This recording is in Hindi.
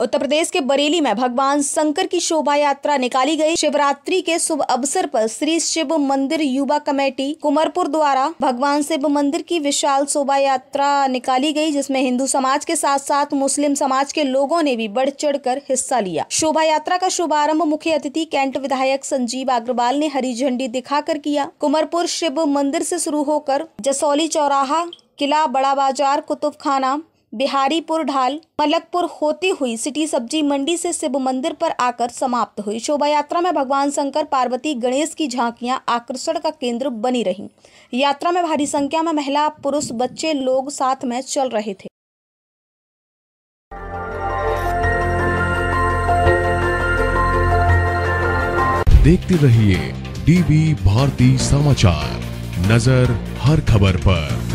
उत्तर प्रदेश के बरेली में भगवान शंकर की शोभा यात्रा निकाली गई। शिवरात्रि के शुभ अवसर पर श्री शिव मंदिर युवा कमेटी कुमरपुर द्वारा भगवान शिव मंदिर की विशाल शोभा यात्रा निकाली गई, जिसमें हिंदू समाज के साथ साथ मुस्लिम समाज के लोगों ने भी बढ़ चढ़ कर हिस्सा लिया। शोभा यात्रा का शुभारंभ मुख्य अतिथि कैंट विधायक संजीव अग्रवाल ने हरी झंडी दिखाकर किया। कुमरपुर शिव मंदिर से शुरू होकर जसौली चौराहा, किला, बड़ा बाज़ार कुतुब खाना बिहारीपुर ढाल मलकपुर होती हुई सिटी सब्ज़ी मंडी से शिव मंदिर पर आकर समाप्त हुई। शोभा यात्रा में भगवान शंकर, पार्वती, गणेश की झांकियाँ आकर्षण का केंद्र बनी रहीं। यात्रा में भारी संख्या में महिला, पुरुष, बच्चे, लोग साथ में चल रहे थे। देखते रहिए डीबी भारती समाचार। नज़र हर खबर पर।